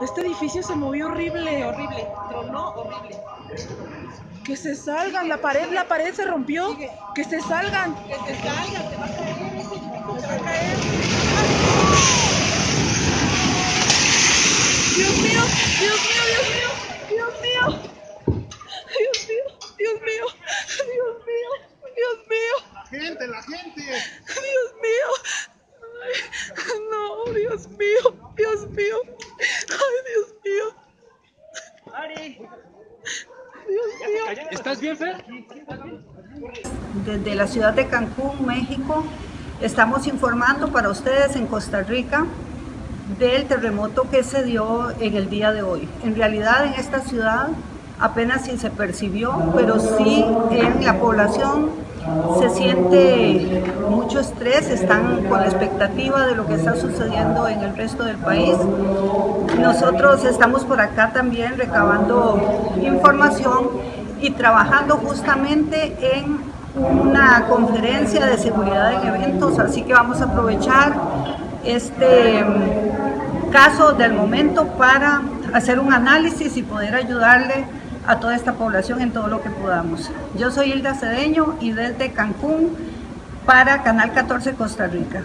Este edificio se movió horrible, horrible. Tronó horrible. Que se salgan, la pared, la pared se rompió. Que se salgan. Que se salga, se va a caer ese Se va a caer. Dios mío, Dios mío, Dios mío, Dios mío. Dios mío, Dios mío, Dios mío, Dios mío, La gente, la gente. Dios mío. Ay, no, Dios mío, Dios mío. Ay, Dios mío. Dios mío. ¿Estás bien, Fer? Desde la ciudad de Cancún, México, estamos informando para ustedes en Costa Rica del terremoto que se dio en el día de hoy. En realidad en esta ciudad apenas si se percibió, pero sí en la población se siente mucho estrés, están con la expectativa de lo que está sucediendo en el resto del país. Nosotros estamos por acá también recabando información y trabajando justamente en una conferencia de seguridad en eventos, así que vamos a aprovechar este mm, caso del momento para hacer un análisis y poder ayudarle a toda esta población en todo lo que podamos. Yo soy Hilda Cedeño y desde Cancún para Canal 14 Costa Rica.